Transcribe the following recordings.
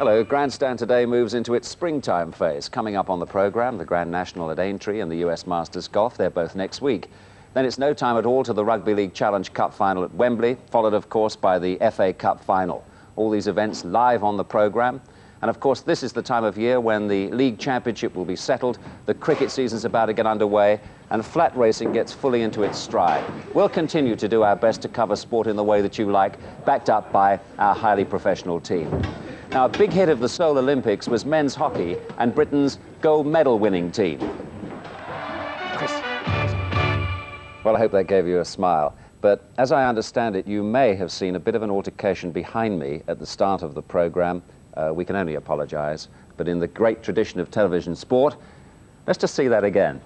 Hello, Grandstand today moves into its springtime phase. Coming up on the programme, the Grand National at Aintree and the US Masters Golf. They're both next week. Then it's no time at all to the Rugby League Challenge Cup final at Wembley, followed, of course, by the FA Cup final. All these events live on the programme. And of course, this is the time of year when the League Championship will be settled, the cricket season's about to get underway, and flat racing gets fully into its stride. We'll continue to do our best to cover sport in the way that you like, backed up by our highly professional team. Now, a big hit of the Seoul Olympics was men's hockey and Britain's gold medal winning team. Chris. Well, I hope that gave you a smile. But as I understand it, you may have seen a bit of an altercation behind me at the start of the programme uh, we can only apologise. But in the great tradition of television sport, let's just see that again.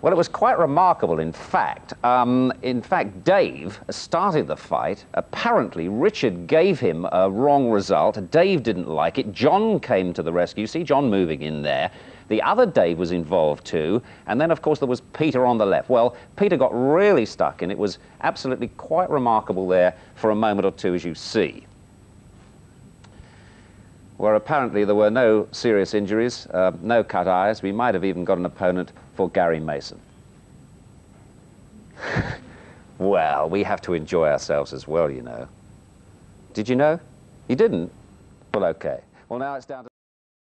Well, it was quite remarkable, in fact. Um, in fact, Dave started the fight. Apparently, Richard gave him a wrong result. Dave didn't like it. John came to the rescue. See John moving in there. The other Dave was involved too. And then, of course, there was Peter on the left. Well, Peter got really stuck, and it was absolutely quite remarkable there for a moment or two, as you see where apparently there were no serious injuries, uh, no cut eyes. We might have even got an opponent for Gary Mason. well, we have to enjoy ourselves as well, you know. Did you know? You didn't? Well, okay. Well, now it's down to...